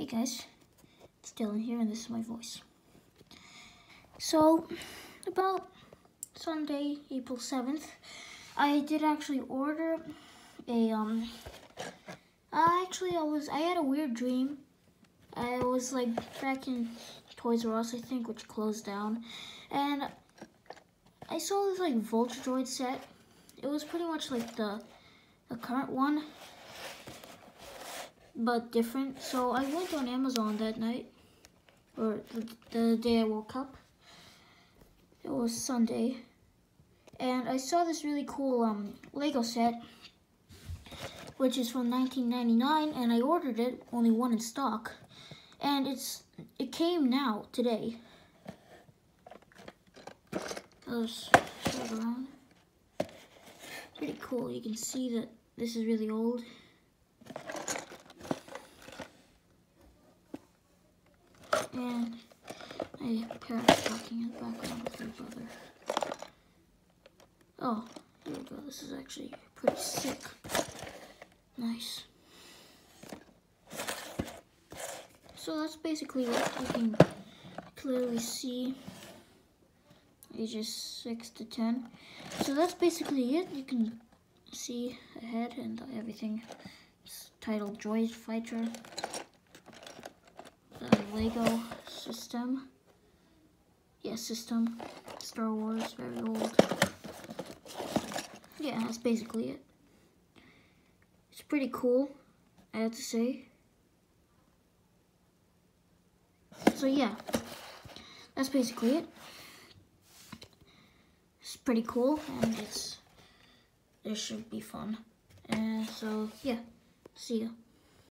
Hey guys, it's Dylan here and this is my voice. So, about Sunday, April 7th, I did actually order a, um, uh, actually I was, I had a weird dream. I was like back in Toys R Us, I think, which closed down, and I saw this like Vulture Droid set. It was pretty much like the, the current one, but different. So I went on Amazon that night, or the, the day I woke up. It was Sunday, and I saw this really cool um, Lego set, which is from 1999, and I ordered it, only one in stock, and it's it came now today. Let's around. Pretty cool. You can see that this is really old. And my parents talking in the background with their brother. Oh, here we go. This is actually pretty sick. Nice. So that's basically what you can clearly see. Ages 6 to 10. So that's basically it. You can see ahead and everything. It's titled Droid Fighter. Lego system. Yeah, system. Star Wars, very old. Yeah, that's basically it. It's pretty cool, I have to say. So yeah, that's basically it. It's pretty cool, and it's, it should be fun. And so yeah, see ya.